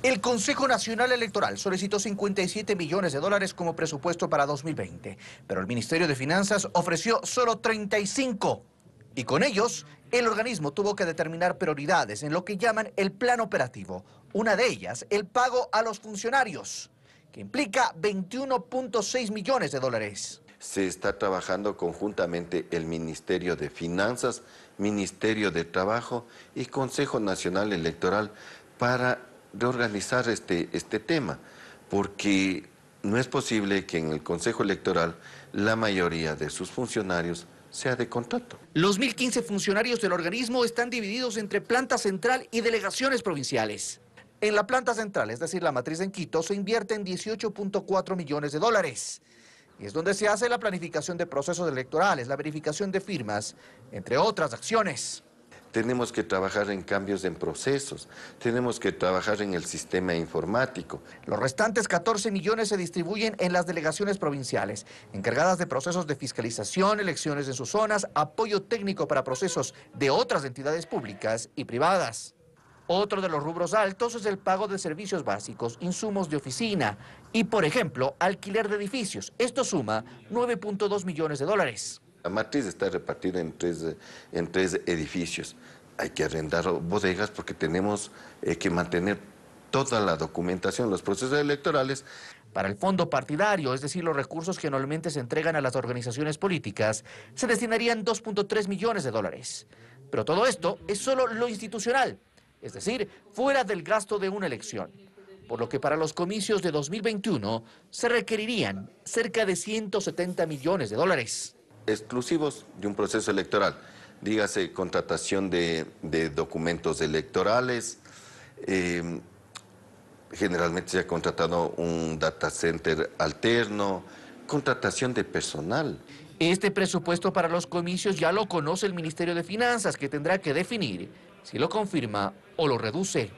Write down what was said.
El Consejo Nacional Electoral solicitó 57 millones de dólares como presupuesto para 2020, pero el Ministerio de Finanzas ofreció solo 35. Y con ellos, el organismo tuvo que determinar prioridades en lo que llaman el plan operativo. Una de ellas, el pago a los funcionarios, que implica 21.6 millones de dólares. Se está trabajando conjuntamente el Ministerio de Finanzas, Ministerio de Trabajo y Consejo Nacional Electoral para reorganizar este, este tema, porque no es posible que en el Consejo Electoral la mayoría de sus funcionarios sea de contrato. Los 1.015 funcionarios del organismo están divididos entre planta central y delegaciones provinciales. En la planta central, es decir, la matriz en Quito, se invierten 18.4 millones de dólares. Y es donde se hace la planificación de procesos electorales, la verificación de firmas, entre otras acciones. Tenemos que trabajar en cambios en procesos, tenemos que trabajar en el sistema informático. Los restantes 14 millones se distribuyen en las delegaciones provinciales, encargadas de procesos de fiscalización, elecciones en sus zonas, apoyo técnico para procesos de otras entidades públicas y privadas. Otro de los rubros altos es el pago de servicios básicos, insumos de oficina y, por ejemplo, alquiler de edificios. Esto suma 9.2 millones de dólares. La matriz está repartida en tres, en tres edificios. Hay que arrendar bodegas porque tenemos eh, que mantener toda la documentación, los procesos electorales. Para el fondo partidario, es decir, los recursos que anualmente se entregan a las organizaciones políticas, se destinarían 2.3 millones de dólares. Pero todo esto es solo lo institucional, es decir, fuera del gasto de una elección. Por lo que para los comicios de 2021 se requerirían cerca de 170 millones de dólares exclusivos de un proceso electoral. Dígase contratación de, documentos electorales. Eh, generalmente se ha contratado un data center alterno, contratación de personal. Este presupuesto para los comicios ya lo conoce el Ministerio de Finanzas, que tendrá que definir si lo confirma o lo reduce.